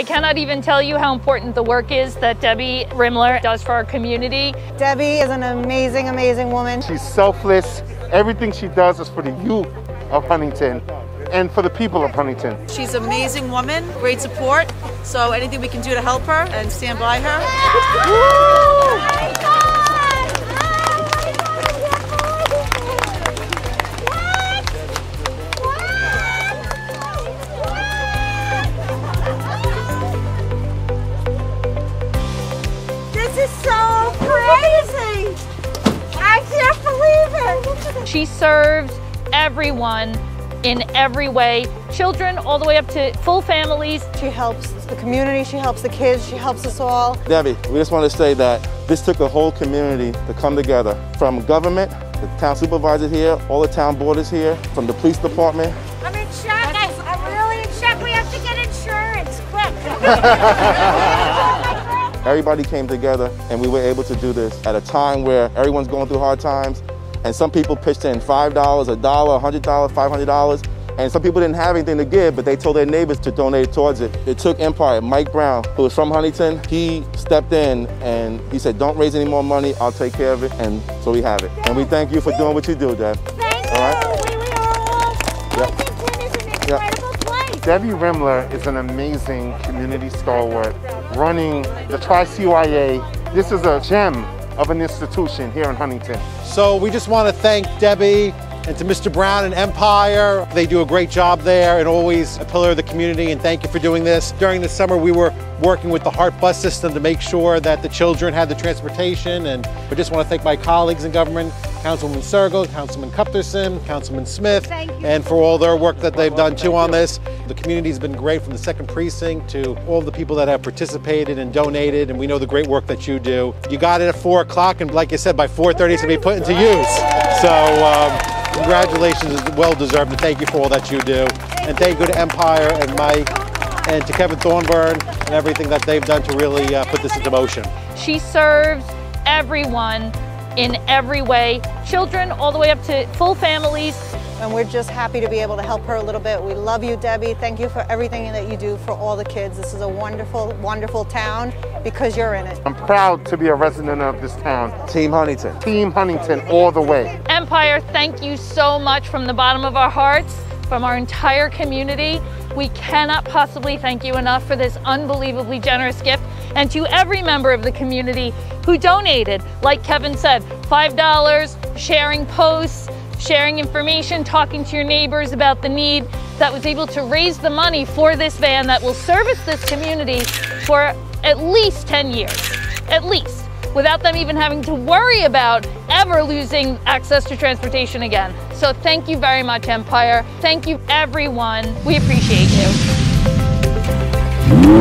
I cannot even tell you how important the work is that Debbie Rimler does for our community. Debbie is an amazing, amazing woman. She's selfless. Everything she does is for the youth of Huntington and for the people of Huntington. She's an amazing woman, great support. So anything we can do to help her and stand by her. This is so crazy! I can't believe it! She serves everyone in every way, children all the way up to full families. She helps the community, she helps the kids, she helps us all. Debbie, we just want to say that this took a whole community to come together. From government, the town supervisor here, all the town boarders here, from the police department. I'm in shock. I'm really in shock. We have to get insurance, quick. Everybody came together and we were able to do this at a time where everyone's going through hard times. And some people pitched in $5, a dollar, $100, $500. And some people didn't have anything to give, but they told their neighbors to donate towards it. It took Empire. Mike Brown, who was from Huntington, he stepped in and he said, don't raise any more money, I'll take care of it. And so we have it. And we thank you for doing what you do, Deb. Thank all right? you. We, we are all, yep. Huntington is an incredible yep. Debbie Rimler is an amazing community stalwart running the Tri-CYA. This is a gem of an institution here in Huntington. So we just want to thank Debbie and to Mr. Brown and Empire. They do a great job there and always a pillar of the community and thank you for doing this. During the summer we were working with the HART bus system to make sure that the children had the transportation and I just want to thank my colleagues in government, Councilwoman Cergol, Councilman Cuthbertson, Councilman Smith, and for all their work that they've done too on this. The community's been great from the second precinct to all the people that have participated and donated and we know the great work that you do. You got it at 4 o'clock and like you said by 4.30 it's going to be put into use. So um, Congratulations is well deserved and thank you for all that you do. And thank you to Empire and Mike and to Kevin Thornburn and everything that they've done to really uh, put this into motion. She serves everyone in every way, children all the way up to full families. And we're just happy to be able to help her a little bit. We love you, Debbie. Thank you for everything that you do for all the kids. This is a wonderful, wonderful town because you're in it. I'm proud to be a resident of this town. Team Huntington. Team Huntington all the way. Empire, thank you so much from the bottom of our hearts, from our entire community. We cannot possibly thank you enough for this unbelievably generous gift and to every member of the community who donated, like Kevin said, $5, sharing posts, sharing information, talking to your neighbors about the need that was able to raise the money for this van that will service this community for at least 10 years, at least, without them even having to worry about ever losing access to transportation again. So thank you very much, Empire. Thank you, everyone. We appreciate you.